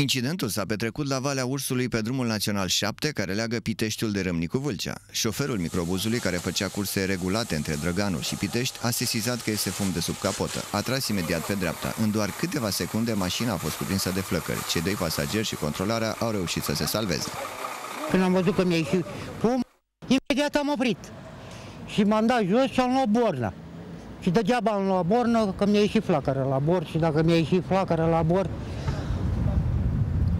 Incidentul s-a petrecut la Valea Ursului pe drumul național 7, care leagă Piteștiul de Râmnicu Vâlcea. Șoferul microbuzului, care făcea curse regulate între Drăganu și Pitești, a sesizat că este fum de sub capotă. A tras imediat pe dreapta. În doar câteva secunde, mașina a fost cuprinsă de flăcări. Cei doi pasageri și controlarea au reușit să se salveze. Când am văzut că mi-a ieșit fum, imediat am oprit. Și m-am dat jos și am luat borna. Și degeaba am luat bornă, că mi-a ieșit flacără la bord și dacă mi-a ieșit flacără la bord,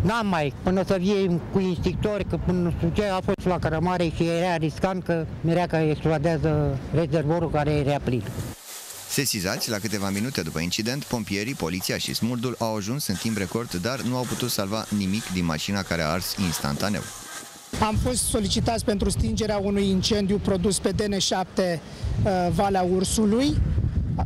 N-am mai, până să vie cu instinctori, că până nu știu ce, a fost flacără mare și era riscant că mirea că explodează rezervorul care era plin. Sesizați, la câteva minute după incident, pompierii, poliția și smurdul au ajuns în timp record, dar nu au putut salva nimic din mașina care a ars instantaneu. Am fost solicitați pentru stingerea unui incendiu produs pe DN7 uh, Valea Ursului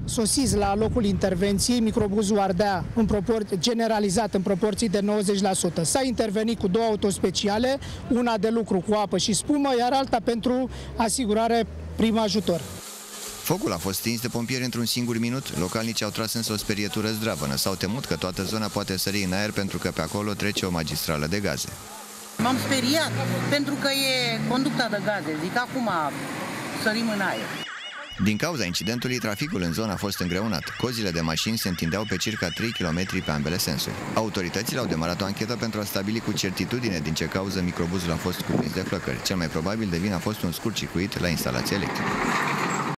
sosiți la locul intervenției, microbuzul ardea în propor- generalizat în proporții de 90%. S-a intervenit cu două autospeciale, una de lucru cu apă și spumă, iar alta pentru asigurare prim ajutor. Focul a fost stins de pompieri într-un singur minut. Localnicii au tras însă o sperietură zdravănă. S-au temut că toată zona poate sări în aer pentru că pe acolo trece o magistrală de gaze. M-am speriat pentru că e conducta de gaze. Zic, acum sărim în aer. Din cauza incidentului, traficul în zonă a fost îngreunat. Cozile de mașini se întindeau pe circa 3 km pe ambele sensuri. Autoritățile au demarat o anchetă pentru a stabili cu certitudine din ce cauză microbuzul a fost cuprins de flăcări. Cel mai probabil de vină a fost un scurt circuit la instalația electrică.